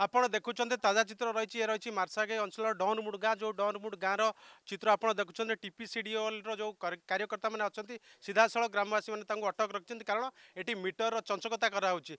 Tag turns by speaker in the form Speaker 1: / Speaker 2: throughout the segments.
Speaker 1: आपण देखुँच ताजा चित्र रहेछ मर्सा अञ्चर डहनमुड गाँ जो डनमुड गाँ र चित आएको पिसिडिएल र जो कार्यकर्ता कारकर्ता भने सीधा सिधासँग ग्रामवासी मैले त्यो अटक रकिन्छ कनौटी मिटर चञ्चकता गराहु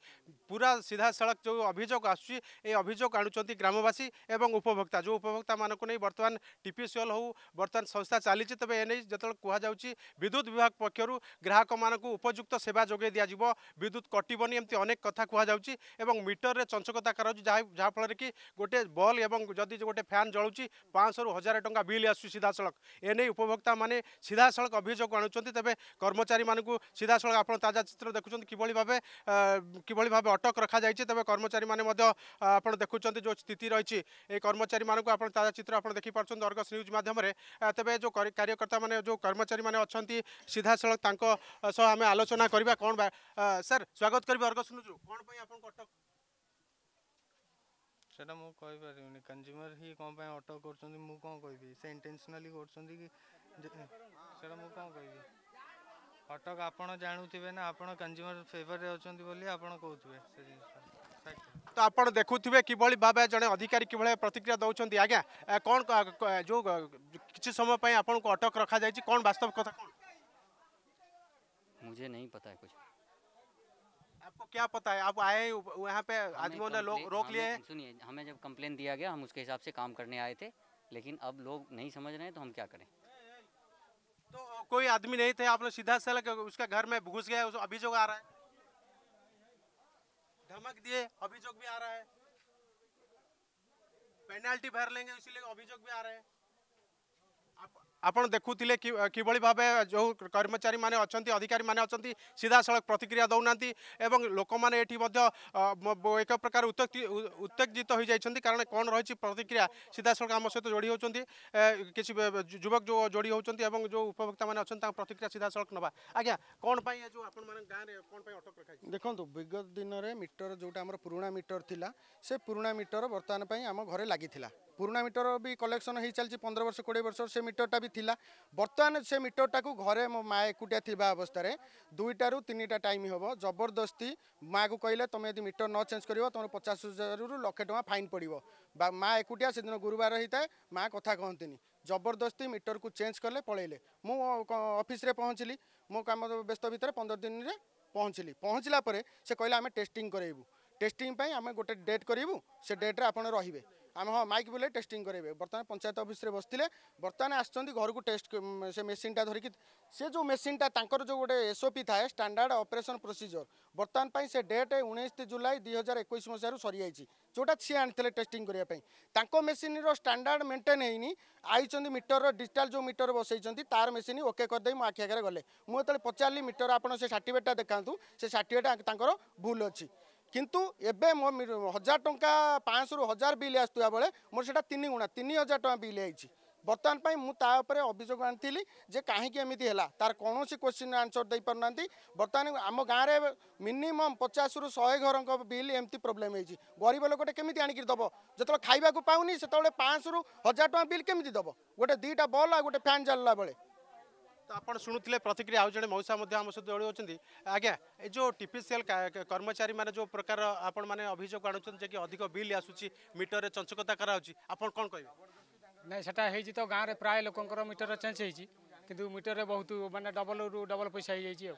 Speaker 1: पूरा सीधा सिधासल जो अभियोग आसु ए अभियो आणुन ग्रामवासी ए उपभोक्ता जो उपभोक्ता बर्तमान टिपिसिओल हो बर्तन संस्था चाहिँ तपाईँ एउटा विद्युत विभाग पक्षहरू ग्राहक म उपयुक्त सेवा जोगे जोइदिया विद्युत कट्यन एम अनेक कथा कुटर चञ्चकता जहाँफलक गोटे बल जो गए फ्यान् ज पाँच सौ रु हजार टा बि आसु सिधासँग ए उपभोक्ता म सिधासँग अभियोग आणुन्छ तपाईँ कर्मचारी मुख्य सिधासँग आज चित देखुन्छ कि भाव भाबे अटक रखाइछ तपाईँ कर्मचारी जो स्थिति रहेछ कर्मचारी मजा चित आउँछ अर्गस न्युज माध्यमले तपाईँ
Speaker 2: जो कार्यकर्ता जो कर्मचारी अहिले सिधासल त सहे आलोचना सर स्वागत गरी अर्गस न्युज कहीँ आउँ अटक ᱥᱟᱨ ᱢᱚ ᱠᱚᱭ ᱯᱟᱨᱤ ᱱᱤ ᱠᱟᱸᱡᱩᱢᱟᱨ ᱦᱤ ᱠᱚᱢᱯᱟᱭ ᱚᱴᱚ ᱠᱚᱨᱪᱩᱱ ᱢᱩ ᱠᱚ ᱠᱚᱭ ᱵᱤ ᱥᱮᱱᱴᱮᱱᱥᱱᱟᱞᱤ ᱠᱚᱨᱪᱩᱱ ᱠᱤ ᱥᱟᱨ
Speaker 1: ᱢᱚ ᱠᱚ ᱠᱚᱭ ᱚᱴᱚ ᱠᱟ ᱟᱯᱱᱚ ᱡᱟᱱᱩᱛᱤᱵᱮ ᱱᱟ ᱟᱯᱱᱚ ᱠᱟᱸᱡᱩᱢᱟᱨ ᱯᱷᱮᱵᱚᱨᱮ ᱦᱚᱪᱩᱱᱛᱤ ᱵᱚᱞᱤ ᱟᱯᱱᱚ ᱠᱚᱛᱷᱩ ᱵᱮ ᱛᱚ ᱟᱯᱱᱚ ᱫᱮᱠᱷᱩᱛᱤᱵᱮ ᱠᱤ ᱵᱚᱞᱤ ᱵᱟᱵᱟ ᱡᱚᱱᱮ ᱟಧಿಕಾರಿ ᱠᱤᱵᱞᱮ ᱯᱨᱛᱤᱠᱨᱭᱟ ᱫᱟᱣᱪᱩᱱᱛᱤ
Speaker 3: ᱟᱜᱭᱟ ᱠᱚᱱ ᱡᱚ ᱠᱤᱪᱷᱤ ᱥᱚᱢ
Speaker 1: आपको क्या पता है आप आए यहाँ पे आदमियों ने लोग रोक लिए
Speaker 3: सुनिए हमें जब कम्प्लेन दिया गया हम उसके हिसाब से काम करने आए थे लेकिन अब लोग नहीं समझ रहे हैं तो हम क्या करें
Speaker 1: तो कोई आदमी नहीं थे आप लोग सीधा सलक उसका घर में घुस गया अभिजोग आ रहा है धमक दिए अभियोग भी आ रहा है पेनल्टी भर लेंगे इसीलिए अभियोग भी आ रहे हैं ଆପଣ ଦେଖୁଥିଲେ କିଭଳି ଭାବେ ଯେଉଁ କର୍ମଚାରୀ ମାନେ ଅଛନ୍ତି ଅଧିକାରୀମାନେ ଅଛନ୍ତି ସିଧାସଳଖ ପ୍ରତିକ୍ରିୟା ଦେଉନାହାନ୍ତି ଏବଂ ଲୋକମାନେ ଏଠି ମଧ୍ୟ ଏକ ପ୍ରକାର ଉତ୍ତେଜିତ ହୋଇଯାଇଛନ୍ତି କାରଣ କ'ଣ ରହିଛି ପ୍ରତିକ୍ରିୟା ସିଧାସଳଖ ଆମ ସହିତ ଯୋଡ଼ି ହେଉଛନ୍ତି କିଛି ଯୁବକ ଯେଉଁ ଯୋଡ଼ି ହେଉଛନ୍ତି ଏବଂ ଯେଉଁ ଉପଭୋକ୍ତାମାନେ ଅଛନ୍ତି ତାଙ୍କ ପ୍ରତିକ୍ରିୟା ସିଧାସଳଖ ନେବା ଆଜ୍ଞା କ'ଣ ପାଇଁ ଯେଉଁ ଆପଣମାନଙ୍କ ଗାଁରେ କ'ଣ ପାଇଁ ଅଟକ ରଖାଯାଇଛି
Speaker 4: ଦେଖନ୍ତୁ ବିଗତ ଦିନରେ ମିଟର ଯେଉଁଟା ଆମର ପୁରୁଣା ମିଟର ଥିଲା ସେ ପୁରୁଣା ମିଟର ବର୍ତ୍ତମାନ ପାଇଁ ଆମ ଘରେ ଲାଗିଥିଲା ପୁରୁଣା ମିଟର ବି କଲେକ୍ସନ୍ ହୋଇଚାଲିଛି ପନ୍ଦର ବର୍ଷ କୋଡ଼ିଏ ବର୍ଷ ସେ ମିଟରଟା ବି ବି ଥିଲା ବର୍ତ୍ତମାନ ସେ ମିଟରଟାକୁ ଘରେ ମୋ ମା ଏକୁଟିଆ ଥିବା ଅବସ୍ଥାରେ ଦୁଇଟାରୁ ତିନିଟା ଟାଇମ୍ ହେବ ଜବରଦସ୍ତି ମାଆକୁ କହିଲେ ତୁମେ ଯଦି ମିଟର ନ ଚେଞ୍ଜ କରିବ ତୁମର ପଚାଶ ହଜାରରୁ ଲକ୍ଷେ ଟଙ୍କା ଫାଇନ୍ ପଡ଼ିବ ବା ମା ଏକୁଟିଆ ସେଦିନ ଗୁରୁବାର ହୋଇଥାଏ ମା କଥା କହନ୍ତିନି ଜବରଦସ୍ତି ମିଟରକୁ ଚେଞ୍ଜ କଲେ ପଳେଇଲେ ମୁଁ ଅଫିସରେ ପହଞ୍ଚିଲି ମୋ କାମ ବ୍ୟସ୍ତ ଭିତରେ ପନ୍ଦର ଦିନରେ ପହଞ୍ଚିଲି ପହଞ୍ଚିଲା ପରେ ସେ କହିଲେ ଆମେ ଟେଷ୍ଟିଂ କରାଇବୁ ଟେଷ୍ଟିଂ ପାଇଁ ଆମେ ଗୋଟେ ଡେଟ୍ କରିବୁ ସେ ଡେଟ୍ରେ ଆପଣ ରହିବେ ଆମେ ହଁ ମାଇକ୍ ବୁଲେଇ ଟେଷ୍ଟିଂ କରାଇବେ ବର୍ତ୍ତମାନ ପଞ୍ଚାୟତ ଅଫିସରେ ବସିଥିଲେ ବର୍ତ୍ତମାନ ଆସିଛନ୍ତି ଘରକୁ ଟେଷ୍ଟ ସେ ମେସିନ୍ଟା ଧରିକି ସେ ଯେଉଁ ମେସିନ୍ଟା ତାଙ୍କର ଯେଉଁ ଗୋଟେ ଏସ୍ଓପି ଥାଏ ଷ୍ଟାଣ୍ଡାର୍ଡ଼ ଅପରେସନ୍ ପ୍ରୋସିଜିଓର ବର୍ତ୍ତମାନ ପାଇଁ ସେ ଡେଟ୍ ଉଣେଇଶ ଜୁଲାଇ ଦୁଇ ହଜାର ଏକୋଇଶ ମସିହାରୁ ସରିଯାଇଛି ଯେଉଁଟା ସିଏ ଆଣିଥିଲେ ଟେଷ୍ଟିଂ କରିବା ପାଇଁ ତାଙ୍କ ମେସିନ୍ର ଷ୍ଟାଣ୍ଡାର୍ଡ଼ ମେଣ୍ଟେନ୍ ହେଇନି ଆଇଛନ୍ତି ମିଟରର ଡିଜିଟାଲ୍ ଯେଉଁ ମିଟର ବସେଇଛନ୍ତି ତାର ମେସିନ୍ ଓକେ କରିଦେଇ ମୋ ଆଖି ଆଗରେ ଗଲେ ମୁଁ ଯେତେବେଳେ ପଚାରିଲି ମିଟର ଆପଣ ସେ ସାର୍ଟିଫିକେଟ୍ଟା ଦେଖାନ୍ତୁ ସେ ସାର୍ଟିଫିକେଟ୍ ତାଙ୍କର ଭୁଲ ଅଛି কিন্তু এবে মই 1000 টকা 500 1000 বিল আসতুয়া বলে মোর সেটা 3 গুণ 3000 টকা বিল আইছি বর্তান পাই মু তা উপরে অভিযোগ আনছিলি যে કાহে কিEmit হেলা তার কোনসি কোশ্চেন অ্যানসার দেই পারনা নাতি বর্তান আমো গਾਰੇ মিনিমাম 50 100 ঘরৰক বিল এমতি প্ৰবলেম হেজি গৰিব লগত কেমিতি আনিকি দব যত খাইবা কো পাউনি seta 50 1000 টকা বিল কেমিতি দব গটে 2 টা বল গটে ফ্যান জ্বলা
Speaker 1: বলে ଆପଣ ଶୁଣୁଥିଲେ ପ୍ରତିକ୍ରିୟା ଆଉ ଜଣେ ମଉସା ମଧ୍ୟ ଆମ ସହିତ ଜଣାଉଛନ୍ତି ଆଜ୍ଞା ଏ ଯେଉଁ ଟି ପି ସି ଏଲ୍ କର୍ମଚାରୀମାନେ ଯେଉଁ ପ୍ରକାର ଆପଣମାନେ ଅଭିଯୋଗ ଆଣୁଛନ୍ତି ଯେ କି ଅଧିକ ବିଲ୍ ଆସୁଛି ମିଟରରେ ଚଞ୍ଚକତା କରାହେଉଛି ଆପଣ କ'ଣ କହିବେ
Speaker 5: ନାଇଁ ସେଟା ହେଇଛି ତ ଗାଁରେ ପ୍ରାୟ ଲୋକଙ୍କର ମିଟର ଚେଞ୍ଜ ହେଇଛି କିନ୍ତୁ ମିଟରରେ ବହୁତ ମାନେ ଡବଲରୁ ଡବଲ ପଇସା ହେଇଯାଇଛି ଆଉ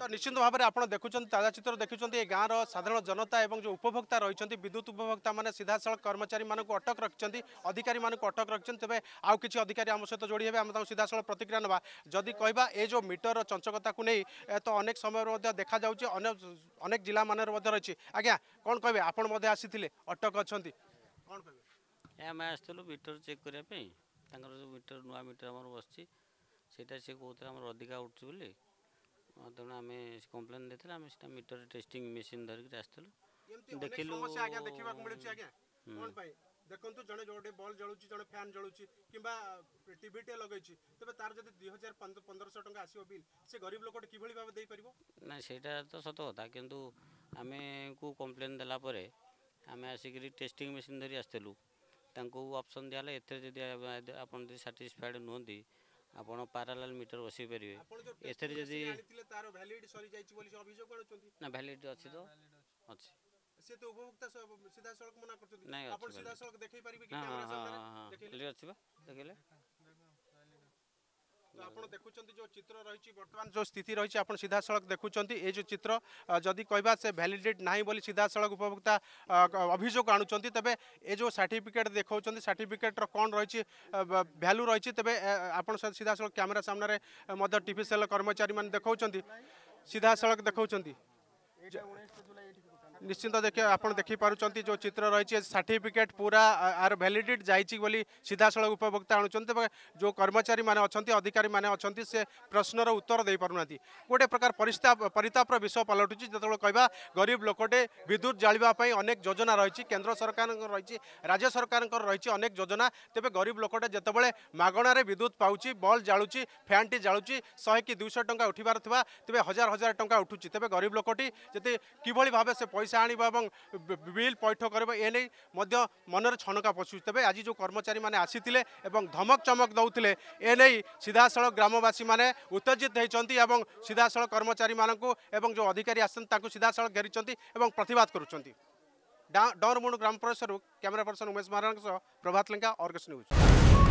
Speaker 1: ତ ନିଶ୍ଚିତ ଭାବରେ ଆପଣ ଦେଖୁଛନ୍ତି ତାଜା ଚିତ୍ର ଦେଖୁଛନ୍ତି ଏ ଗାଁର ସାଧାରଣ ଜନତା ଏବଂ ଯେଉଁ ଉପଭୋକ୍ତା ରହିଛନ୍ତି ବିଦ୍ୟୁତ ଉପଭୋକ୍ତାମାନେ ସିଧାସଳଖ କର୍ମଚାରୀମାନଙ୍କୁ ଅଟକ ରଖିଛନ୍ତି ଅଧିକାରୀମାନଙ୍କୁ ଅଟକ ରଖିଛନ୍ତି ତେବେ ଆଉ କିଛି ଅଧିକାରୀ ଆମ ସହିତ ଯୋଡ଼ି ହେବେ ଆମେ ତାଙ୍କୁ ସିଧାସଳଖ ପ୍ରତିକ୍ରିୟା ନେବା ଯଦି କହିବା ଏ ଯେଉଁ ମିଟରର ଚଞ୍ଚକତାକୁ ନେଇ ତ ଅନେକ ସମୟରେ ମଧ୍ୟ ଦେଖାଯାଉଛି ଅନେକ ଅନେକ ଜିଲ୍ଲାମାନଙ୍କରେ ମଧ୍ୟ ରହିଛି ଆଜ୍ଞା କ'ଣ କହିବେ ଆପଣ ମଧ୍ୟ ଆସିଥିଲେ ଅଟକ ଅଛନ୍ତି କ'ଣ କହିବେ
Speaker 6: ଆମେ ଆସିଥିଲୁ ମିଟର ଚେକ୍ କରିବା ପାଇଁ ତାଙ୍କର ଯେଉଁ ମିଟର ନୂଆ ମିଟର ଆମର ବସିଛି ସେଇଟା ସେ କହୁଥିଲେ ଆମର ଅଧିକା ଉଠୁଛି ବୋଲି ତେଣୁ ଆମେ କମ୍ପ୍ଲେନ୍ ଦେଇଥିଲେ ଆମେ ସେଟା ମିଟର ଟେଷ୍ଟିଂ ମେସିନ୍ ଧରିକି ଆସିଥିଲୁ ଦେଖିଲୁ
Speaker 1: ସମସ୍ୟା ଆଜ୍ଞା ଦେଖିବାକୁ ମିଳୁଛି ଆଜ୍ଞା କ'ଣ ପାଇଁ ଦେଖନ୍ତୁ ଜଣେ ଗୋଟେ ବଲ୍ ଜଳୁଛି ଜଣେ ଫ୍ୟାନ୍ ଜଳୁଛି କିମ୍ବା ଟିଭିଟିଏ ଲଗେଇଛି ତେବେ ତାର ଯଦି ଦୁଇ ହଜାର ପନ୍ଦରଶହ ଟଙ୍କା ଆସିବ ବିଲ୍ ସେ ଗରିବ ଲୋକଟେ କିଭଳି ଭାବେ ଦେଇପାରିବ
Speaker 6: ନା ସେଇଟା ତ ସତ କଥା କିନ୍ତୁ ଆମେକୁ କମ୍ପ୍ଲେନ୍ ଦେଲା ପରେ ଆମେ ଆସିକିରି ଟେଷ୍ଟିଂ ମେସିନ୍ ଧରି ଆସିଥିଲୁ ତାଙ୍କୁ ଅପସନ୍ ଦିଆହେଲା ଏଥିରେ ଯଦି ଆପଣ ଯଦି ସାଟିସ୍ଫାଏଡ଼୍ ନୁହନ୍ତି ଆପଣ ପାରାଲାଲ ମିଟର ବସେଇ ପାରିବେ ଏଥିରେ ଯଦି ନା ଭ୍ୟାଲିଡିଟି ଅଛି ତ ଅଛି
Speaker 1: ସେ ତ ଉପଭୋକ୍ତା ସିଧାସଳଖ ମନା କରୁଛନ୍ତି ଆପଣ ସିଧାସଳଖ ଦେଖେଇ ପାରିବେ କି କ୍ୟାମେରା ସାମ୍ନାରେ ଦେଖେଇଲେ
Speaker 6: ଅଛି ବା
Speaker 1: ଦେଖେଇଲେ ଆପଣ ଦେଖୁଛନ୍ତି ଯେଉଁ ଚିତ୍ର ରହିଛି ବର୍ତ୍ତମାନ ଯେଉଁ ସ୍ଥିତି ରହିଛି ଆପଣ ସିଧାସଳଖ ଦେଖୁଛନ୍ତି ଏ ଯେଉଁ ଚିତ୍ର ଯଦି କହିବା ସେ ଭ୍ୟାଲିଡେଟ୍ ନାହିଁ ବୋଲି ସିଧାସଳଖ ଉପଭୋକ୍ତା ଅଭିଯୋଗ ଆଣୁଛନ୍ତି ତେବେ ଏ ଯେଉଁ ସାର୍ଟିଫିକେଟ୍ ଦେଖାଉଛନ୍ତି ସାର୍ଟିଫିକେଟ୍ର କ'ଣ ରହିଛି ଭ୍ୟାଲୁ ରହିଛି ତେବେ ଆପଣ ସିଧାସଳଖ କ୍ୟାମେରା ସାମ୍ନାରେ ମଧ୍ୟ ଟିଭି ସେଲ୍ କର୍ମଚାରୀମାନେ ଦେଖାଉଛନ୍ତି ସିଧାସଳଖ ଦେଖାଉଛନ୍ତି নিশ্চিন্ত দেখে আপনার দেখিপারুচ্ছেন যে চিত্র রয়েছে সার্টিফিকেট পুরা আর ভ্যালিডিট যাইছি বলে সিধাসলখ উপভোক্তা আনুচ্ছেন যে কর্মচারী মানে অনেক অধিকারী মানে অনেক সে প্রশ্নর উত্তর দেইপার না গোটে প্রকার পরিতাপর বিষয় পলটুছি যেতবে কহা গরিব লোকটে বিদ্যুৎ জাঁয়া অনেক যোজনা রয়েছে কেন্দ্র সরকার রয়েছে রাজ্য সরকার রয়েছে অনেক যোজনা তেবে গরিব লোকটে যেতবে মাগণার বিদ্যুৎ পাচ্ছি বল জাড়ুছি ফ্যানটি জাড়ুছি শহে কি দুইশ টঙ্কা উঠবার তবে হাজার হাজার টঙ্কা উঠুছি তবে গরিব লোকটি যদি কিভাবে ভাবে সে পয়সা ପଇସା ଆଣିବ ଏବଂ ବିଲ୍ ପୈଠ କରିବ ଏ ନେଇ ମଧ୍ୟ ମନରେ ଛନକା ପଶୁଛି ତେବେ ଆଜି ଯେଉଁ କର୍ମଚାରୀମାନେ ଆସିଥିଲେ ଏବଂ ଧମକ ଚମକ ଦେଉଥିଲେ ଏ ନେଇ ସିଧାସଳଖ ଗ୍ରାମବାସୀମାନେ ଉତ୍ତେଜିତ ହୋଇଛନ୍ତି ଏବଂ ସିଧାସଳଖ କର୍ମଚାରୀମାନଙ୍କୁ ଏବଂ ଯେଉଁ ଅଧିକାରୀ ଆସିଛନ୍ତି ତାଙ୍କୁ ସିଧାସଳଖ ଘେରିଛନ୍ତି ଏବଂ ପ୍ରତିବାଦ କରୁଛନ୍ତି ଡାଉଁରମୁଣ୍ଡ ଗ୍ରାମ ପ୍ରଦେଶରୁ କ୍ୟାମେରା ପର୍ସନ ଉମେଶ ମହାରାଣାଙ୍କ ସହ ପ୍ରଭାତ ଲେଙ୍କା ଅର୍ଗସ୍ ନ୍ୟୁଜ୍